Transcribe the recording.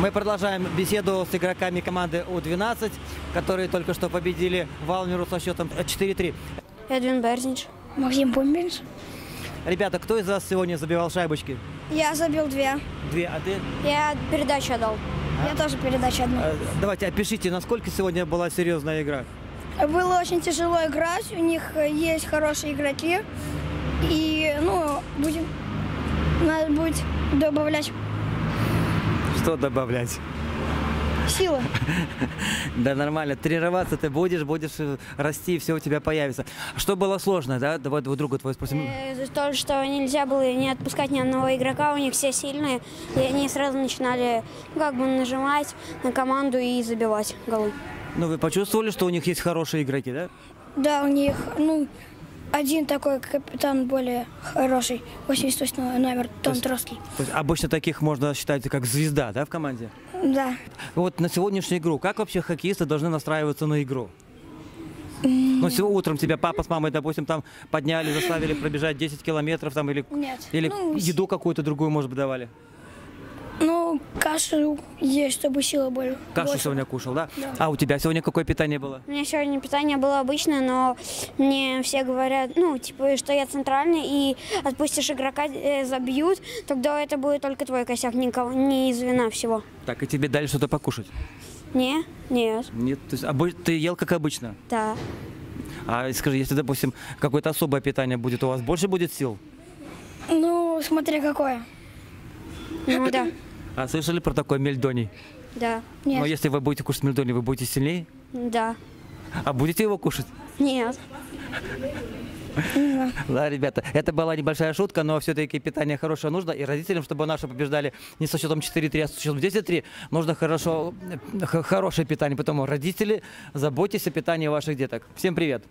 Мы продолжаем беседу с игроками команды У-12, которые только что победили Валмеру со счетом 4-3. Эдвин Берзинч. Максим Бумбинс. Ребята, кто из вас сегодня забивал шайбочки? Я забил две. Две, а ты? Я передачу отдал. Я тоже передачу одну. Э, Давайте опишите, насколько сегодня была серьезная игра. Было очень тяжело играть, у них есть хорошие игроки. И, ну, будем, надо будет добавлять Что добавлять? силы. Да нормально, тренироваться ты будешь, будешь э, расти, все у тебя появится. Что было сложно, да? Давай друг друга твой спросим. Э, То, что нельзя было не отпускать ни одного игрока, у них все сильные, и они сразу начинали ну, как бы нажимать на команду и забивать голы. Ну, вы почувствовали, что у них есть хорошие игроки, да? Да, у них, ну, один такой капитан более хороший, 88 номер, Том есть- Троцкий. То есть обычно таких можно считать как звезда, да, в команде? Да. Вот на сегодняшнюю игру, как вообще хоккеисты должны настраиваться на игру? Ну, сегодня утром тебя папа с мамой, допустим, там подняли, заставили пробежать 10 километров там или, Нет. или Ну, еду какую-то другую, может быть, давали. Ну, кашу есть, чтобы сила была Кашу больше. сегодня кушал, да? А у тебя сегодня какое питание было? У меня сегодня питание было обычное, но мне все говорят, ну, типа, что я центральный, и отпустишь игрока, э, забьют, тогда это будет только твой косяк, никого, не из вина всего. Так, и тебе дали что-то покушать? Не? Нет. Нет, то есть обы- ты ел как обычно. Да. А скажи, если, допустим, какое-то особое питание будет, у вас больше будет сил? Ну, смотри, какое. Ну да. А слышали про такой мельдоний? Да. Нет. Но если вы будете кушать мельдоний, вы будете сильнее? Да. А будете его кушать? Нет. Да, ребята, это была небольшая шутка, но все-таки питание хорошее нужно. И родителям, чтобы наши побеждали не со счетом 4-3, а со счетом 10-3, нужно хорошо, х- хорошее питание. Поэтому родители, заботьтесь о питании ваших деток. Всем привет!